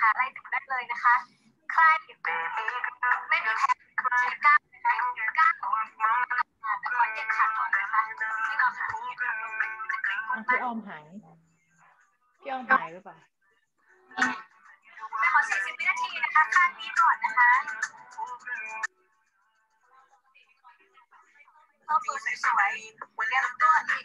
หาอะไรถึงได้เลยนะคะ ใครไม่มีแพ้ใช้กล้ามนะคะกล้ามของแต่ขอเย็บขาก่อนนะคะไม่รอค่ะพี่ออมหายพี่ออมหายหรือเปล่าไม่ขอ40วินาทีนะคะข้างนี้ก่อนนะคะเข้ามือสวยๆหัวเรียงตัวอีก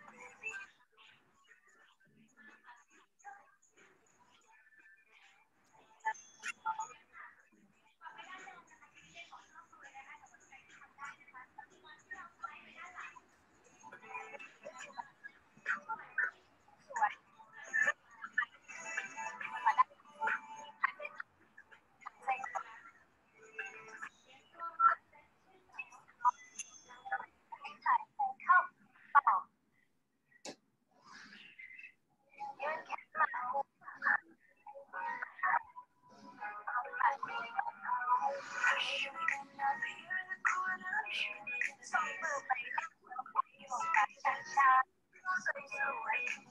ว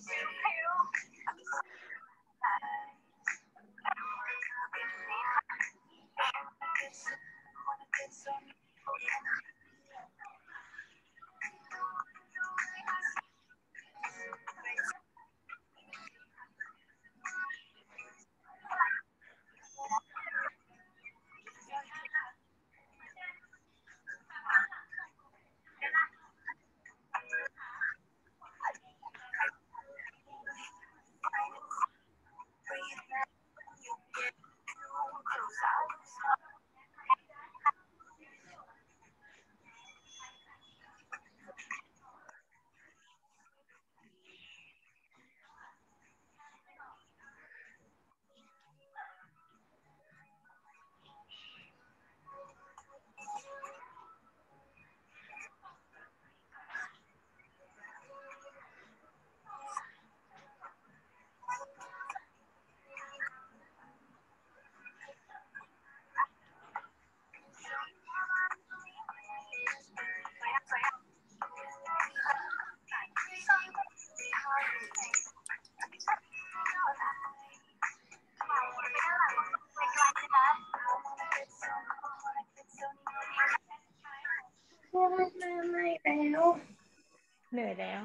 เหนื่อยแล้ว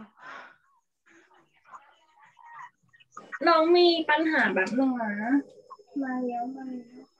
น้องมีปัญหาแบบนึงนะมาแล้วมาแล้ว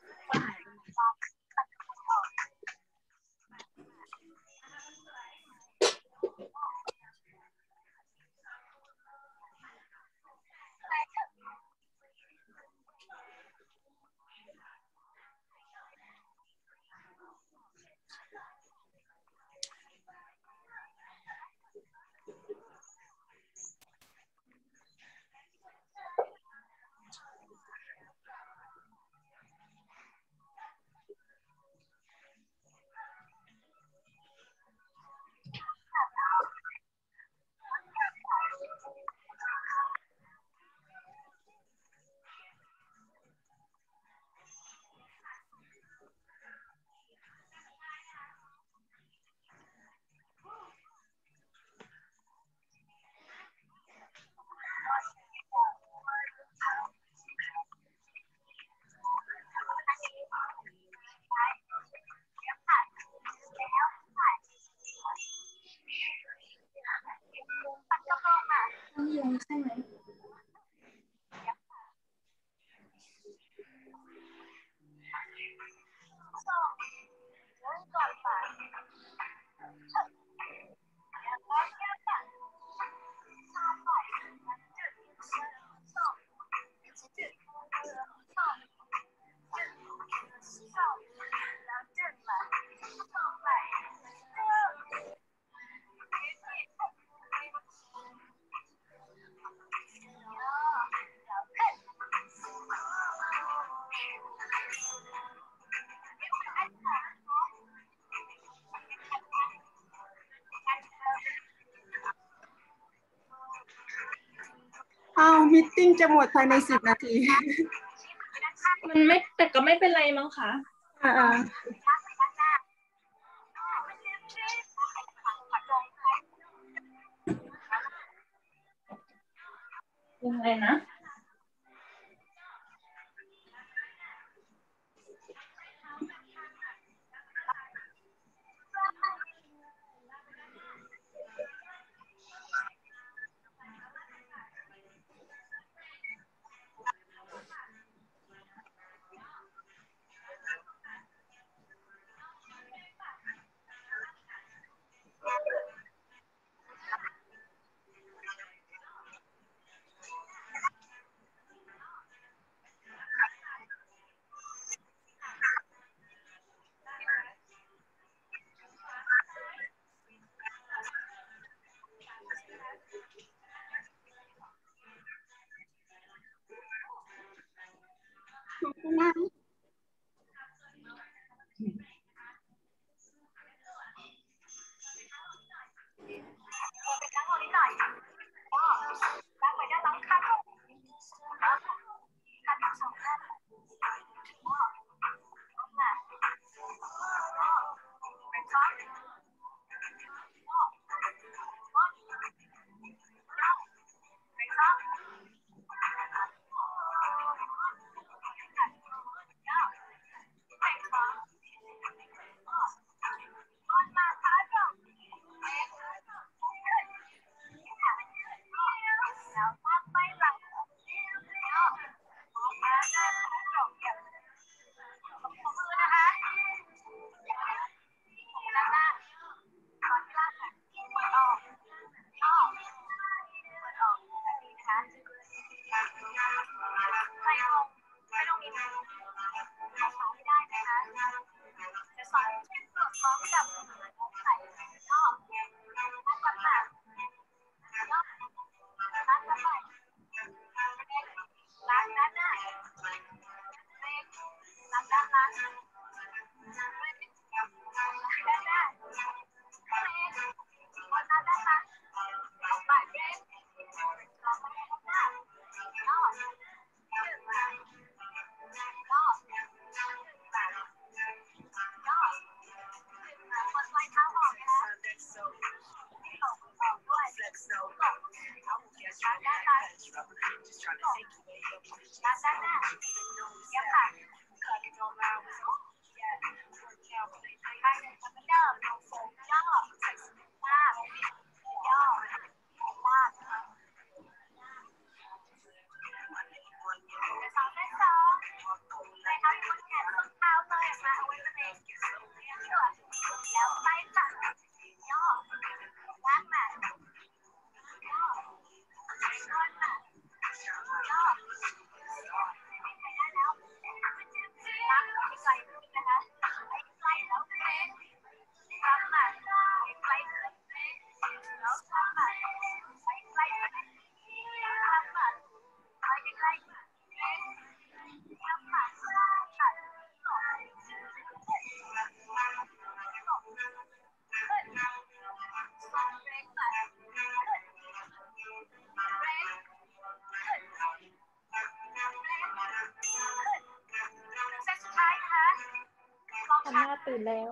มิทติ้งจะหมดภายในสิบนาที มันไม่แต่ก็ไม่เป็นไรมั้งคะอ่ายังไงนะ ทำหน้าตื่นแล้ว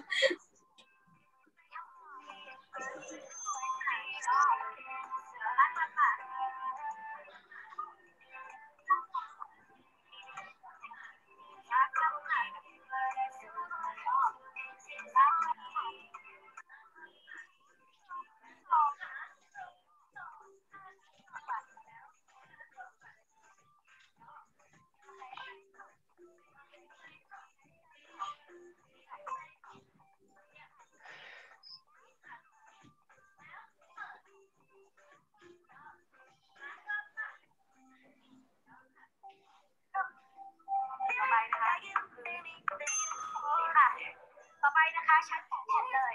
นะคะชั้นส่งเลย